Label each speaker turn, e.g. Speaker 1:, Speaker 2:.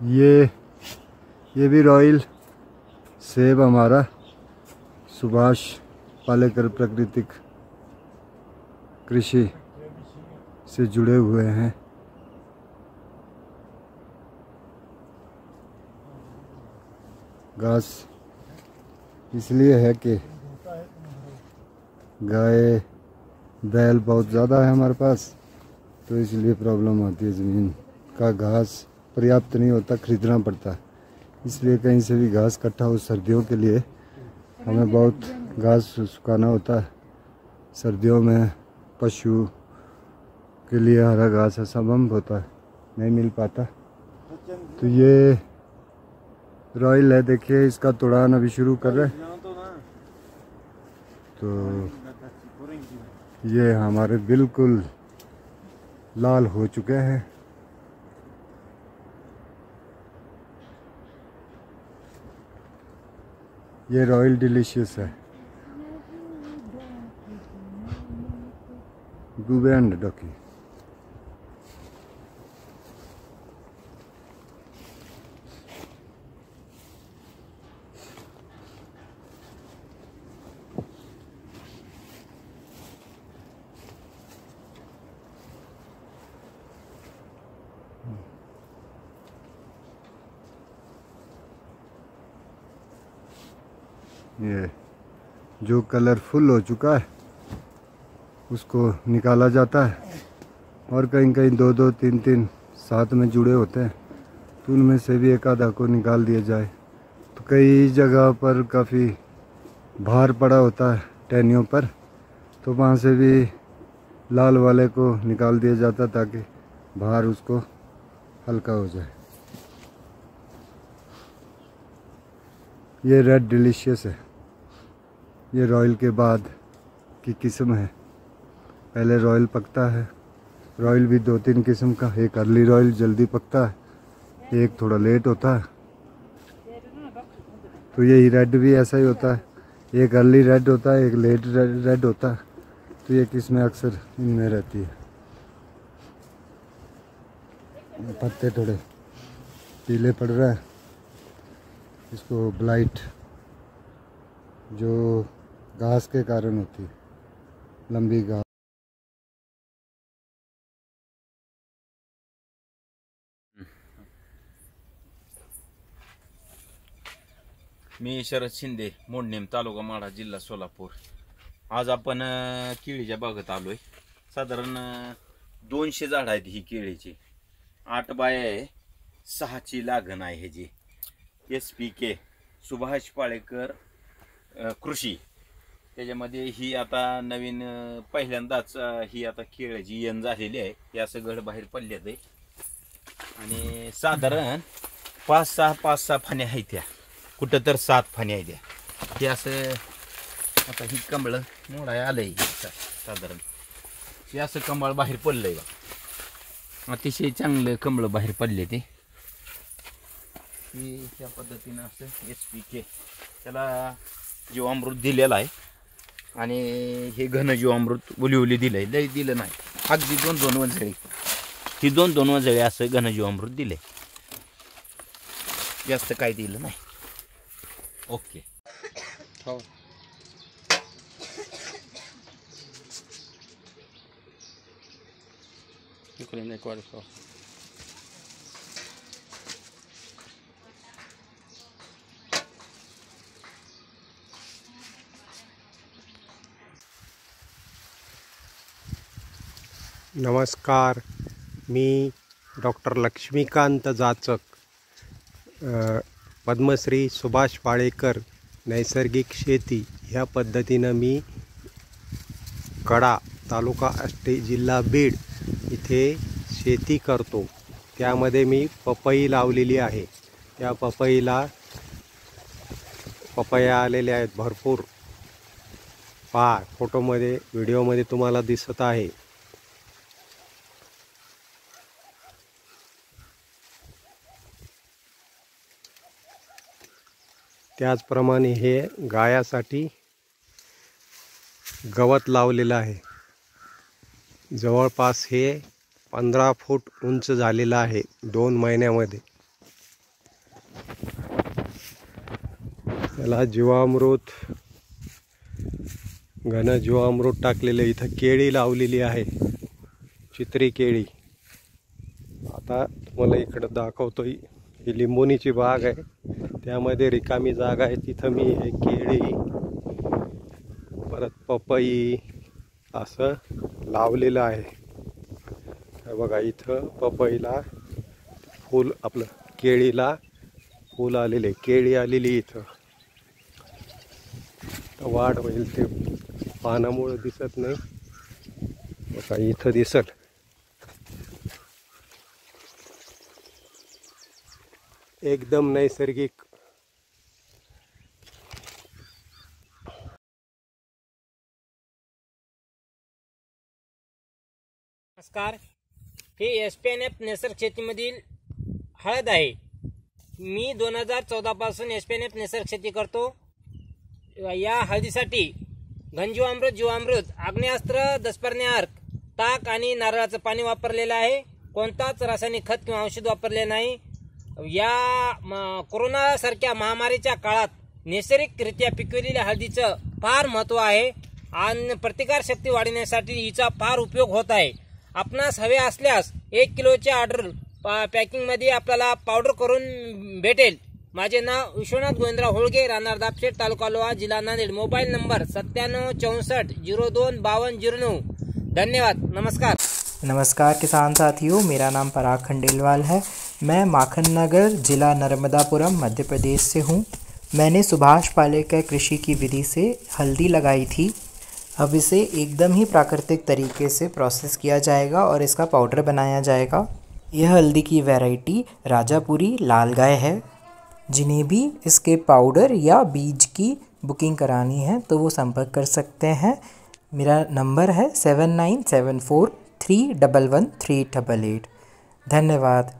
Speaker 1: ये ये भी रॉयल सेब हमारा, सुभाष पालेकर प्राकृतिक कृषि से जुड़े हुए हैं। घास इसलिए है कि गाय, बैल बहुत ज़्यादा है हमारे पास तो इसलिए प्रॉब्लम आती है ज़मीन का। घास पर्याप्त नहीं होता, खरीदना पड़ता। इसलिए कहीं से भी घास इकट्ठा हो सर्दियों के लिए, हमें बहुत घास सुखाना होता। है सर्दियों में पशु के लिए हरा घास बम्ब होता है नहीं मिल पाता। तो ये रॉयल है, देखिए, इसका तोड़ान अभी शुरू कर रहे तो ये हमारे बिल्कुल लाल हो चुके हैं। ये रॉयल डिलीशियस है। गुबे एंड डॉकी। ये जो कलरफुल हो चुका है, उसको निकाला जाता है। और कहीं कहीं दो दो, तीन तीन साथ में जुड़े होते हैं तो उनमें से भी एक आधा को निकाल दिया जाए। तो कई जगह पर काफ़ी भार पड़ा होता है टहनियों पर तो वहाँ से भी लाल वाले को निकाल दिया जाता ताकि भार उसको हल्का हो जाए। ये रेड डिलीशियस है। ये रॉयल के बाद की किस्म है। पहले रॉयल पकता है रॉयल भी दो तीन किस्म का एक अर्ली रॉयल जल्दी पकता है एक थोड़ा लेट होता है। तो यही रेड भी ऐसा ही होता है एक अर्ली रेड होता है एक लेट रेड, रेड होता है। तो ये किस्में अक्सर इनमें रहती है। पत्ते थोड़े पीले पड़ रहे हैं इसको ब्लाइट जो घास के कारण होती। लंबी घास
Speaker 2: मी शरद शिंदे मोडनेम तालुका माढा जिल्हा सोलापूर. आज आपण केळीच्या केळीच्या बागेत आहे साधारण दोनशे झाडं आहेत ही केळीची. आठ बाय आहे सहाची लागण आहे ह्याची. S P K Subhash Palekar कृषी. त्याच्यामध्ये ही आता नवीन पहिल्यांदाच ही आता केळ्याची येण झालेली आहे. या असं बाहेर पडल्यात आहे आणि साधारण पाच सहा पाच सहा फाण्या आहेत त्या. कुठं तर सात फाण्या आहेत त्या. हे असं आता ही कमळं मोडाय आलंय साधारण. हे असं कमळ बाहेर पडलंय बा अतिशय चांगलं कमळं बाहेर पडले ते. हे त्या पद्धतीनं असं एस पी के त्याला जीवामृत दिलेला आहे. आणि हे घन जीवामृत उली उली दिलंय. लय दिलं नाही. अगदी दोन दोन वंजळी ही दोन दोन वंजळी असं घन जीवामृत दिले जास्त काय दिलं नाही. ओके.
Speaker 3: Quarto.
Speaker 4: नमस्कार. मी डॉक्टर लक्ष्मीकांत जाचक पद्मश्री सुभाष पाळेकर नैसर्गिक शेती ह्या पद्धतीनं मी कडा तालुका आष्टी जिल्हा बीड इथे शेती करतो. त्यामध्ये मी पपई लावलेली आहे. त्या पपईला पपया आलेल्या आहेत भरपूर. पहा फोटोमध्ये व्हिडिओमध्ये तुम्हाला दिसत आहे. त्याचप्रमाणे हे गायासाठी गवत लावलेलं आहे. जवळपास हे पंधरा फूट उंच झालेलं आहे दोन महिन्यामध्ये. त्याला जीवामृत घन जीवामृत टाकलेलं इथं केळी लावलेली आहे. चित्री केळी. आता तुम्हाला इकडं दाखवतोय. ही लिंबोनीची बाग आहे त्यामध्ये रिकामी जागा आहे. तिथं मी हे केळी परत पपई असं लावलेलं आहे. बघा इथं पपईला फूल आपलं केळीला फूल आलेले केळी आलेली इथं. तर वाढ होईल ते पानामुळं दिसत नाही. बघा इथं दिसत एकदम नैसर्गिक.
Speaker 3: नमस्कार. हे एस पी एन एफ नेसर शेतीमधील हळद आहे. मी दोन हजार चौदापासून एस पी एन एफ नेसर शेती करतो. या हळदीसाठी घनजीवामृत जीवामृत आग्नेयास्त्र दसपर्णे अर्क ताक आणि नारळाचं पाणी वापरलेलं आहे. कोणताच रासायनिक खत किंवा औषध वापरले नाही. या म- कोरोनासारख्या महामारीच्या काळात नैसर्गिकरित्या पिकवलेल्या हळदीचं फार महत्त्व आहे आणि प्रतिकार शक्ती वाढवण्यासाठी हिचा फार उपयोग होत आहे. आपणास हवे असल्यास एक किलोचे ऑर्डर पॅकिंगमध्ये आपल्याला पावडर करून भेटेल. माझे नाव विश्वनाथ गोविंदराव होळगे राहणार दापशेट तालुका लोहा जिल्हा नांदेड. मोबाईल नंबर सत्त्याण्णव चौसष्ट झिरो दोन बावन्न झिरो नऊ. धन्यवाद. नमस्कार.
Speaker 5: नमस्कार किसान साथियों मेरा नाम पराग खंडेलवाल है। मैं माखन नगर जिला नर्मदापुरम, मध्य प्रदेश से हूँ। मैंने सुभाष पालेकर कृषि की विधि से हल्दी लगाई थी। अब इसे एकदम ही प्राकृतिक तरीके से प्रोसेस किया जाएगा और इसका पाउडर बनाया जाएगा। यह हल्दी की वैरायटी राजापुरी लाल गाय है। जिन्हें भी इसके पाउडर या बीज की बुकिंग करानी है तो वो संपर्क कर सकते हैं। मेरा नंबर है seven nine seven four three double one three double eight धन्यवाद।